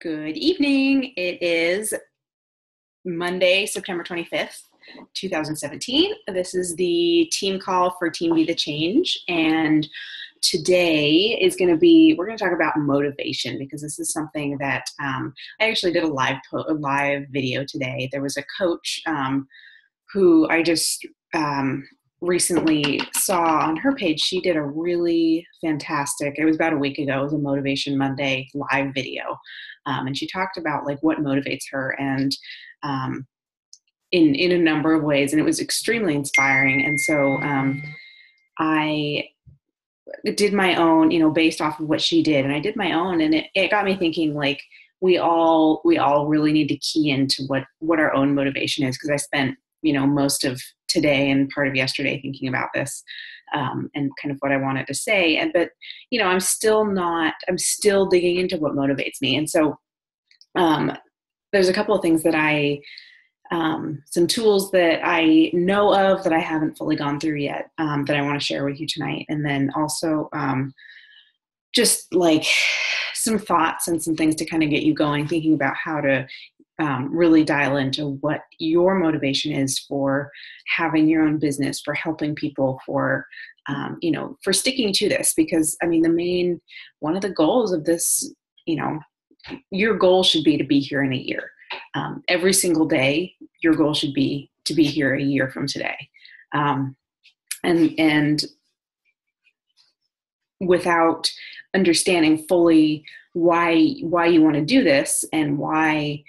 Good evening. It is Monday, September 25th, 2017. This is the team call for Team Be the Change. And today is going to be, we're going to talk about motivation because this is something that um, I actually did a live, po- a live video today. There was a coach um, who I just um, recently saw on her page. She did a really fantastic, it was about a week ago, it was a Motivation Monday live video um, and she talked about like what motivates her and um, in in a number of ways and it was extremely inspiring. And so um, i did my own you know based off of what she did and i did my own and it, it got me thinking like we all we all really need to key into what what our own motivation is because i spent you know most of today and part of yesterday thinking about this um, and kind of what I wanted to say. And but you know, I'm still not. I'm still digging into what motivates me. And so um, there's a couple of things that I. Um, some tools that I know of that I haven't fully gone through yet um, that I want to share with you tonight, and then also um, just like some thoughts and some things to kind of get you going, thinking about how to um, really dial into what your motivation is for having your own business, for helping people, for um, you know, for sticking to this. Because I mean, the main one of the goals of this, you know, your goal should be to be here in a year. Um, every single day, your goal should be to be here a year from today. Um, and and without understanding fully why why you want to do this and why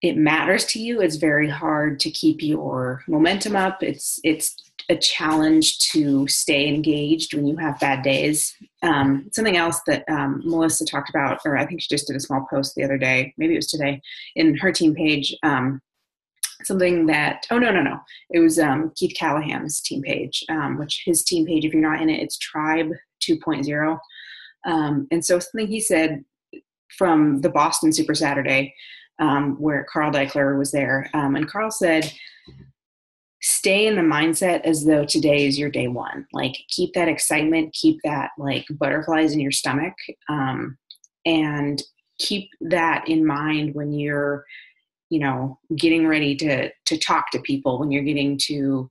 it matters to you it's very hard to keep your momentum up. It's it's a challenge to stay engaged when you have bad days. Um, something else that um, melissa talked about or i think she just did a small post the other day maybe it was today in her team page um, something that oh no no no. It was um, keith callahan's team page um, which his team page if you're not in it it's tribe 2.0 um, and so something he said from the boston super saturday um, where Carl Daikeler was there. Um, and Carl said, stay in the mindset as though today is your day one. Like, keep that excitement, keep that like butterflies in your stomach, um, and keep that in mind when you're, you know, getting ready to to talk to people, when you're getting to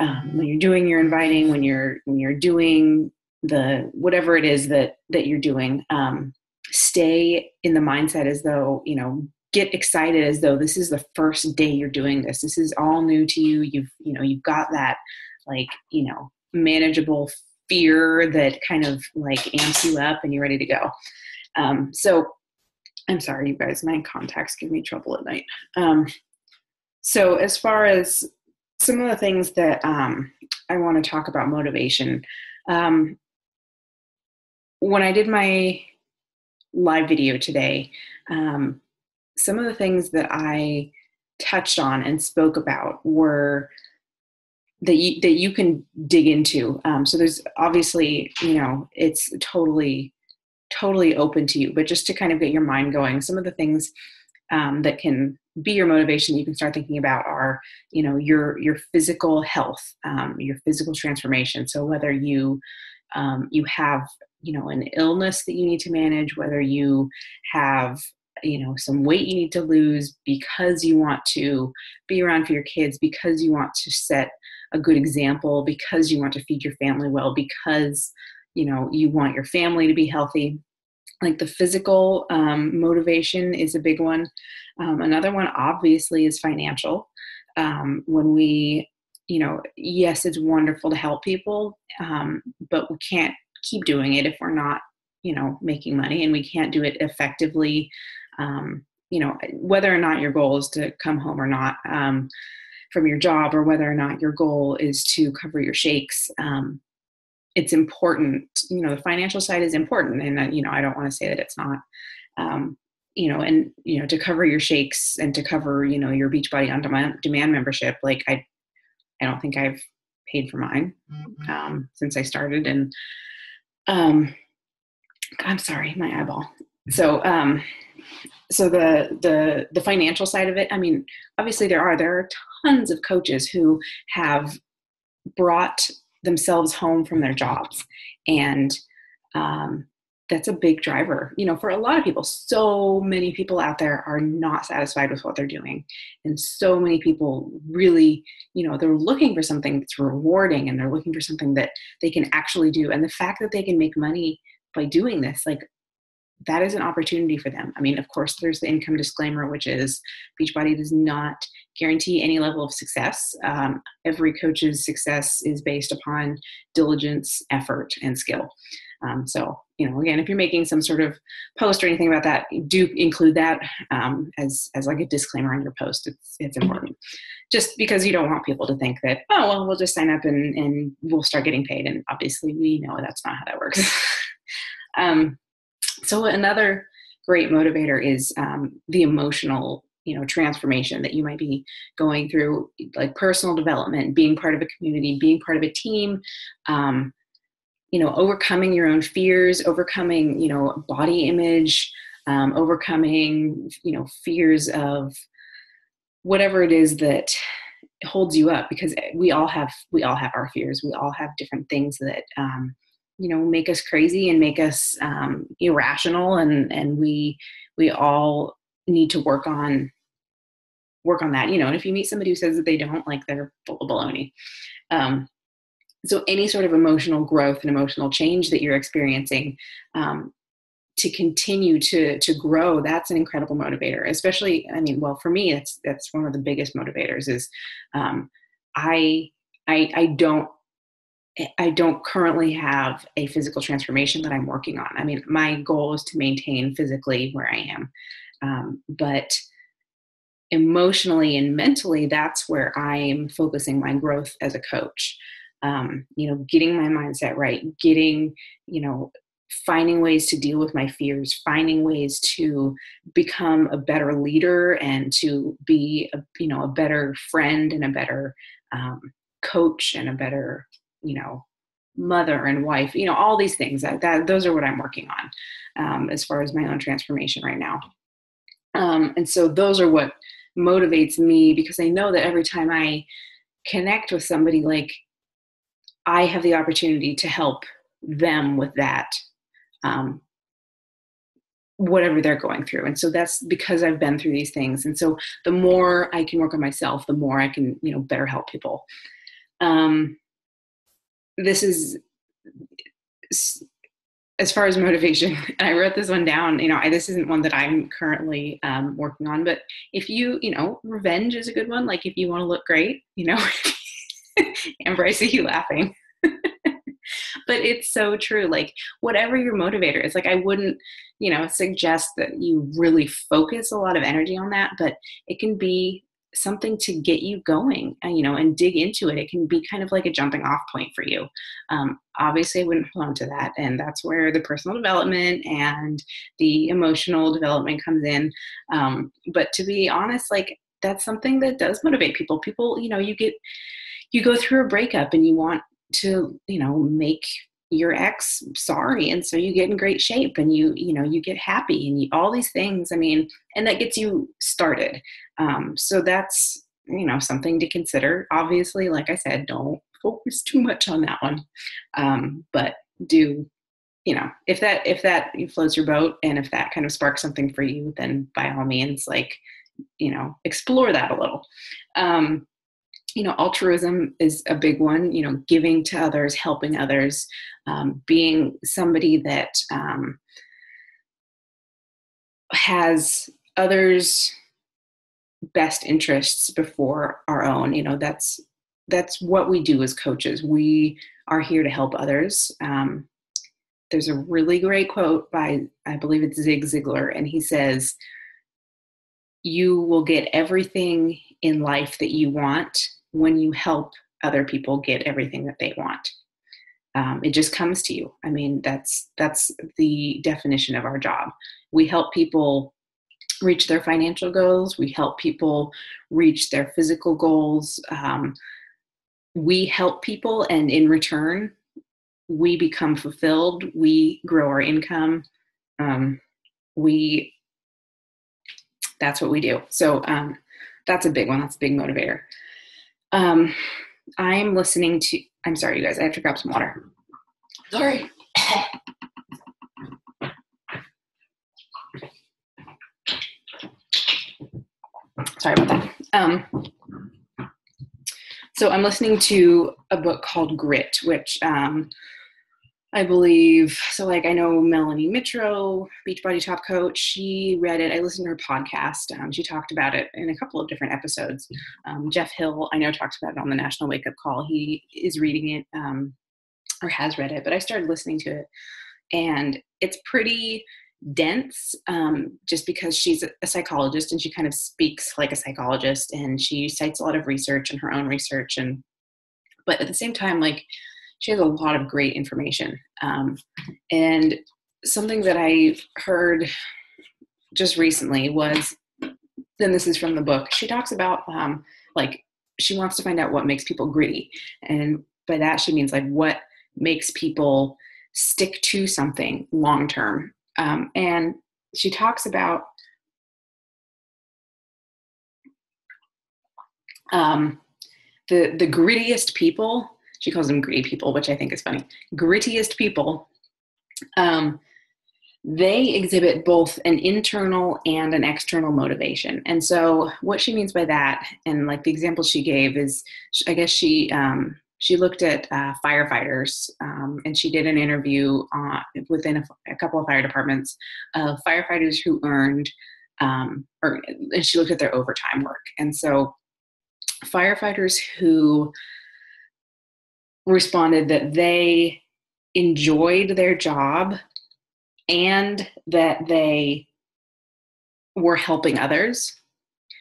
um, when you're doing your inviting, when you're when you're doing the whatever it is that that you're doing um, stay in the mindset as though you know get excited as though this is the first day you're doing this. This is all new to you. You've you know you've got that like you know manageable fear that kind of like amps you up and you're ready to go. Um, so i'm sorry you guys my contacts give me trouble at night. Um, so as far as some of the things that um, i want to talk about motivation um, when i did my live video today, um, some of the things that I touched on and spoke about were that you that you can dig into. Um, so there's obviously, you know, it's totally totally open to you, but just to kind of get your mind going, some of the things um, that can be your motivation you can start thinking about are you know your your physical health um, your physical transformation so whether you um, you have you know an illness that you need to manage whether you have you know some weight you need to lose because you want to be around for your kids because you want to set a good example because you want to feed your family well because you know you want your family to be healthy. Like the physical um, motivation is a big one. Um, another one obviously is financial. Um, when we you know yes it's wonderful to help people um, but we can't keep doing it if we're not you know making money and we can't do it effectively um, you know whether or not your goal is to come home or not um, from your job or whether or not your goal is to cover your shakes um, it's important you know the financial side is important and uh, you know i don't want to say that it's not um, you know and you know to cover your shakes and to cover you know your beachbody on demand, demand membership like i i don't think i've paid for mine mm-hmm. um, since i started and um, I'm sorry, my eyeball. So, um, so the the the financial side of it. I mean, obviously there are there are tons of coaches who have brought themselves home from their jobs and um, that's a big driver you know for a lot of people so many people out there are not satisfied with what they're doing and so many people really you know they're looking for something that's rewarding and they're looking for something that they can actually do and the fact that they can make money by doing this like that is an opportunity for them. I mean, of course, there's the income disclaimer, which is Beachbody does not guarantee any level of success. Um, every coach's success is based upon diligence, effort, and skill. Um, so, you know, again, if you're making some sort of post or anything about that, do include that um, as as like a disclaimer on your post. It's it's important, just because you don't want people to think that oh well we'll just sign up and and we'll start getting paid, and obviously we know that's not how that works. um, so another great motivator is um, the emotional you know transformation that you might be going through like personal development being part of a community being part of a team um, you know overcoming your own fears overcoming you know body image um, overcoming you know fears of whatever it is that holds you up because we all have we all have our fears. We all have different things that um, you know make us crazy and make us um, irrational and and we we all need to work on work on that. You know and if you meet somebody who says that they don't like they're full of baloney. Um, so any sort of emotional growth and emotional change that you're experiencing um, to continue to to grow that's an incredible motivator especially i mean well for me that's that's one of the biggest motivators is um, i i i don't I don't currently have a physical transformation that I'm working on. I mean, my goal is to maintain physically where I am. Um, but emotionally and mentally, that's where I'm focusing my growth as a coach. Um, you know, getting my mindset right, getting, you know, finding ways to deal with my fears, finding ways to become a better leader and to be, a, you know, a better friend and a better um, coach and a better you know mother and wife you know all these things that, that those are what i'm working on um, as far as my own transformation right now. Um, and so those are what motivates me because i know that every time i connect with somebody like i have the opportunity to help them with that um, whatever they're going through. And so that's because i've been through these things. And so the more i can work on myself the more i can you know better help people. Um, this is as far as motivation i wrote this one down you know I, this isn't one that i'm currently um, working on but if you you know revenge is a good one. Like if you want to look great you know embrace you laughing. But it's so true like whatever your motivator is like i wouldn't you know suggest that you really focus a lot of energy on that but it can be something to get you going and uh, you know and dig into it. It can be kind of like a jumping off point for you. Um, obviously i wouldn't hold on to that and that's where the personal development and the emotional development comes in. Um, but to be honest like that's something that does motivate people. People you know you get you go through a breakup and you want to you know make your ex sorry and so you get in great shape and you you know you get happy and you, all these things i mean and that gets you started. Um, so that's you know something to consider. Obviously like i said don't focus too much on that one. Um, but do you know if that if that floats your boat and if that kind of sparks something for you then by all means like you know explore that a little. Um, you know altruism is a big one you know giving to others helping others um, being somebody that um, has others best interests before our own you know that's that's what we do as coaches. We are here to help others. Um, there's a really great quote by i believe it's zig ziglar and he says you will get everything in life that you want when you help other people get everything that they want. Um, it just comes to you. I mean, that's that's the definition of our job. We help people reach their financial goals. We help people reach their physical goals. Um, we help people, and in return, we become fulfilled. We grow our income. Um, we that's what we do. So um, that's a big one. That's a big motivator. Um, I'm listening to. I'm sorry, you guys. I have to grab some water. Sorry. sorry about that. Um, so I'm listening to a book called Grit, which um, I believe, so like I know Melanie Mitro, Beachbody Top Coach, she read it. I listened to her podcast. Um, she talked about it in a couple of different episodes. Um, Jeff Hill, I know, talks about it on the National Wake Up Call. He is reading it um, or has read it, but I started listening to it. And it's pretty dense um, just because she's a psychologist and she kind of speaks like a psychologist and she cites a lot of research and her own research and but at the same time like she has a lot of great information um, and something that i heard just recently was then this is from the book she talks about um, like she wants to find out what makes people gritty and by that she means like what makes people stick to something long term um, and she talks about um, the the grittiest people. She calls them gritty people, which I think is funny. Grittiest people. Um, they exhibit both an internal and an external motivation. And so, what she means by that, and like the example she gave, is I guess she um, she looked at uh, firefighters um, and she did an interview uh, within a, a, couple of fire departments of firefighters who earned um, or and she looked at their overtime work and so firefighters who responded that they enjoyed their job and that they were helping others.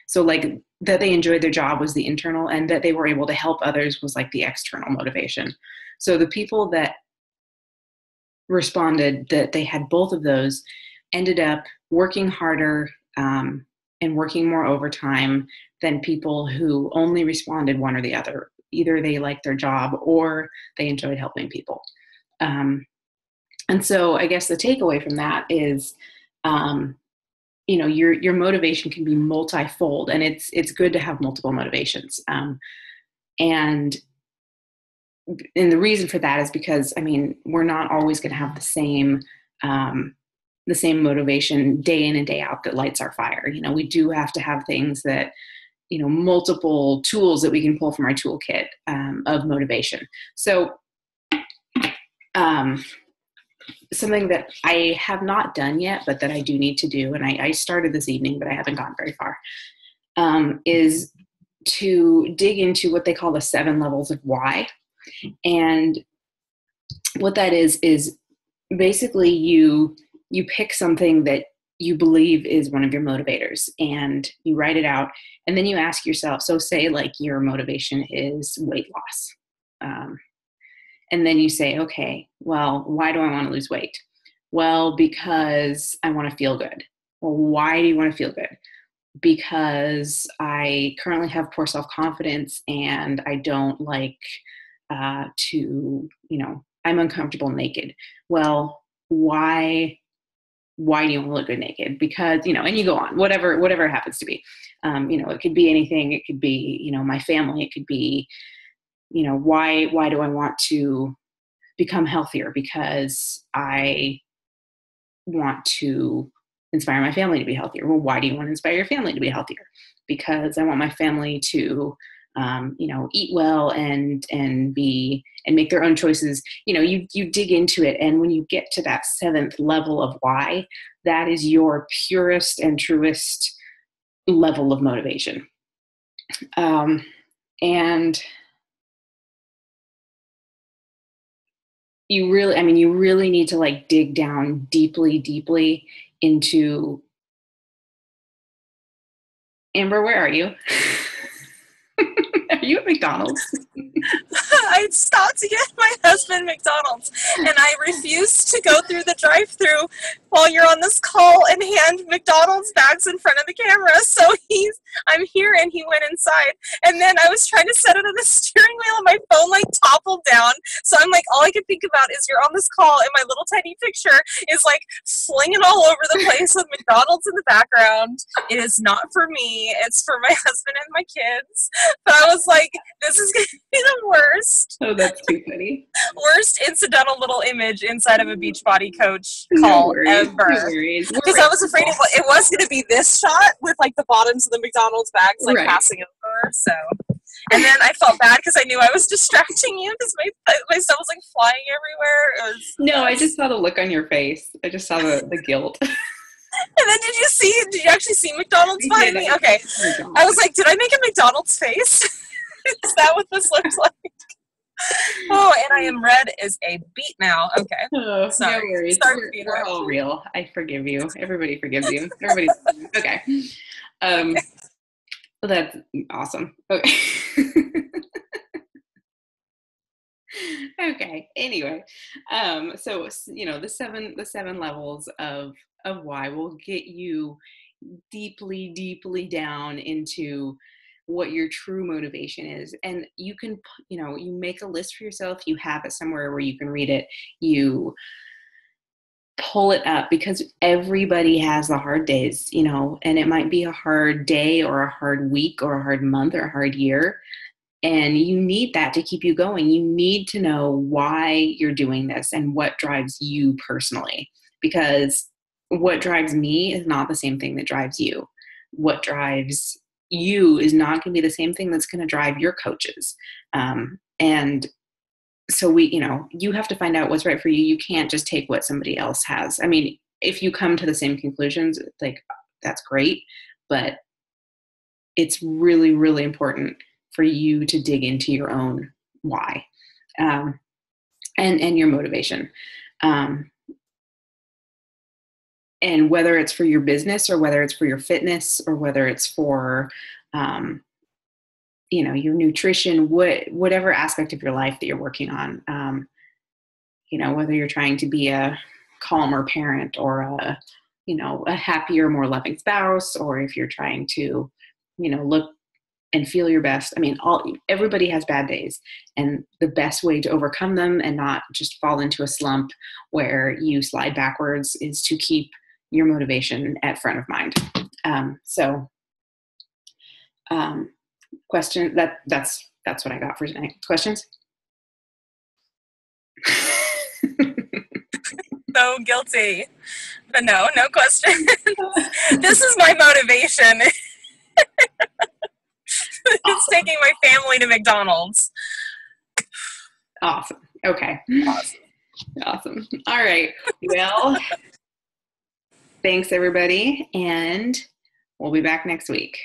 So like that they enjoyed their job was the internal and that they were able to help others was like the external motivation. So the people that responded that they had both of those ended up working harder um, and working more overtime than people who only responded one or the other either they liked their job or they enjoyed helping people. Um, and so i guess the takeaway from that is um, you know your your motivation can be multifold and it's it's good to have multiple motivations. Um, and and the reason for that is because i mean we're not always going to have the same um, the same motivation day in and day out that lights our fire. You know we do have to have things that you know multiple tools that we can pull from our toolkit um, of motivation so um, something that I have not done yet, but that I do need to do, and I, I started this evening, but I haven't gone very far, um, is to dig into what they call the seven levels of why. And what that is is basically you you pick something that you believe is one of your motivators and you write it out and then you ask yourself so say like your motivation is weight loss um, and then you say, okay, well, why do I want to lose weight? Well, because I want to feel good. Well, why do you want to feel good? Because I currently have poor self confidence and I don't like uh, to, you know, I'm uncomfortable naked. Well, why? Why do you want to look good naked? Because you know, and you go on, whatever, whatever happens to be. Um, you know, it could be anything. It could be, you know, my family. It could be, you know why why do i want to become healthier because i want to inspire my family to be healthier well why do you want to inspire your family to be healthier because i want my family to um, you know eat well and and be and make their own choices. You know you you dig into it and when you get to that seventh level of why that is your purest and truest level of motivation. Um, and you really i mean you really need to like dig down deeply deeply into amber where are you are you at mcdonald's I stopped to get my husband McDonald's, and I refused to go through the drive-through while you're on this call and hand McDonald's bags in front of the camera. So he's, I'm here, and he went inside, and then I was trying to set it on the steering wheel, and my phone like toppled down. So I'm like, all I could think about is you're on this call, and my little tiny picture is like flinging all over the place with McDonald's in the background. It is not for me; it's for my husband and my kids. But I was like like, this is gonna be the worst. Oh, that's too funny. Worst incidental little image inside of a Beachbody coach call no ever. Because I was afraid it, it was going to be this shot with like the bottoms of the McDonald's bags like Right. passing over. So, and then I felt bad because I knew I was distracting you because my my stuff was like flying everywhere. It was, No, I just saw the look on your face. I just saw the, the guilt. and then did you see? Did you actually see McDonald's behind me? Okay, I was like, did I make a McDonald's face? is that what this looks like? Oh, and I am red as a beet now. Okay. Oh, Sorry. No worries. Sorry we're, we're all real. I forgive you. Everybody forgives you. Everybody. okay. Um, well, that's awesome. Okay. okay. Anyway, um, so you know the seven the seven levels of of why will get you deeply deeply down into what your true motivation is and you can you know you make a list for yourself you have it somewhere where you can read it you pull it up because everybody has the hard days, you know, and it might be a hard day or a hard week or a hard month or a hard year. And you need that to keep you going. You need to know why you're doing this and what drives you personally. Because what drives me is not the same thing that drives you. What drives you is not going to be the same thing that's going to drive your coaches. Um, and so we you know you have to find out what's right for you. You can't just take what somebody else has. I mean if you come to the same conclusions like that's great but it's really really important for you to dig into your own why um, and and your motivation. Um, and whether it's for your business or whether it's for your fitness or whether it's for um, you know your nutrition what whatever aspect of your life that you're working on um, you know whether you're trying to be a calmer parent or a you know a happier more loving spouse or if you're trying to you know look and feel your best. I mean all everybody has bad days and the best way to overcome them and not just fall into a slump where you slide backwards is to keep your motivation at front of mind um, so um, question that that's that's what i got for tonight questions So guilty. But no, no question. this is my motivation. it's taking my family to McDonald's. awesome okay Awesome. awesome all right well thanks everybody and we'll be back next week